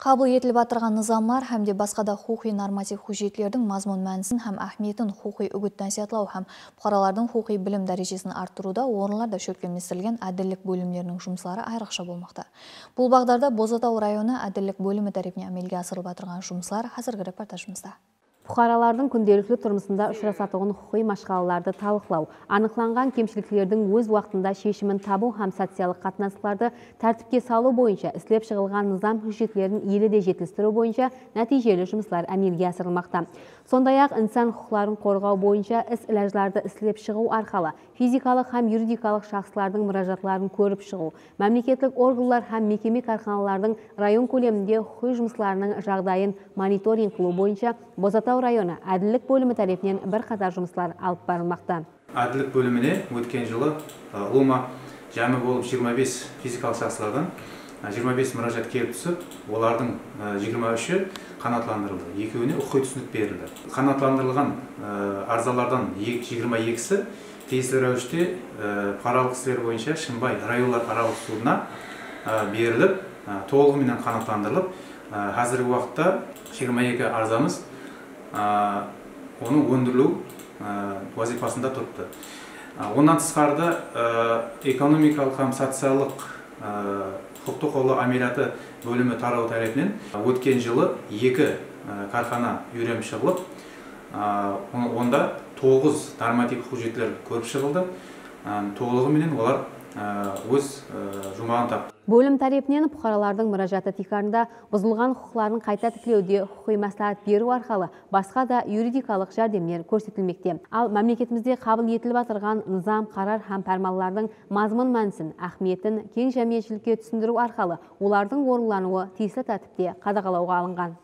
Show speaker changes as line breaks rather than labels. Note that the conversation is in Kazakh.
Қабыл етіліп атырған нызамлар һәмде басқада хухи норматив хужетлердің мазмұн мәнісін һәм әхметін хухи үгіт насихатлау һәм бұқаралардың хухи білім дәрежесін арттыруда орынларда шөкеместірілген әділлік бөлімдерінің жұмыслары айрықша болмақты. Бұл бағдарда Бозатау районы әділлік бөлімі тәрепіне әмелге асырылып жұмыслар қазіргі репортажымызда
бұқаралардың күнделікті тұрмысында ұшырасатығын құқи машқалаларды талықлау анықланған кемшіліктердің өз уақытында шешімін табу һәм социялық қатынастыларды тәртіпке салу бойынша істеліп шығылған нызам хüжетлерін еліде жетілістіру бойынша нәтижелі жұмыслар әмелге асырылмақта сондай ақ инсан құқыларын қорғау бойынша іс іләжларды істелеп шығу арқылы физикалық һәм юридикалық шақсылардың мұражатларын көріп шығу мемлекеттік органдар һәм мекеме карханалардың район көлемінде құқи жұмысларының жағдайын мониторинг қылу бойынша бозатау районы әділдік бөлімі бір қатар жұмыстар алып барылмақта.
Әділдік бөліміне өткен жылы лома жәмі болып 25 физикалық шақсылардан 25 мұражат келіп түсіп олардың 23-і қанатландырылды екеуіне ұқы түсінік берілді. Қанатландырылған арзалардан 22-сі тиісті рәуіште паралық істер бойынша шымбай райолар аралық судына беріліп толығыменен қанаттандырылып қазіргі уақытта 22 арзамыз оның өндірілу вазифасында тұрыпты онан тысқарыда экономикалық һәм социалдық құқықтық қорғау әмелияты бөлімі тарау тарапынан өткен жылы екі кархана үйреніп шығылып онда тоғыз норматив құжеттер көріп шығылды. Толығыменен олар өз жұмағын тапты
бөлім тарапынан бұқаралардың мұражаты тикарында бұзылған құқыларын қайта тіклеуде құқи мәслихат беру арқылы басқа да юридикалық жәрдемдер көрсетілмекте. Ал мемлекетімізде қабыл етіліп атырған нызам қарар һәм пәрмалардың мазмұн мәнісін ахметін кең жәмиетшілікке түсіндіру арқылы олардың орынлануы тиісті тәртіпте қадағалауға алынған.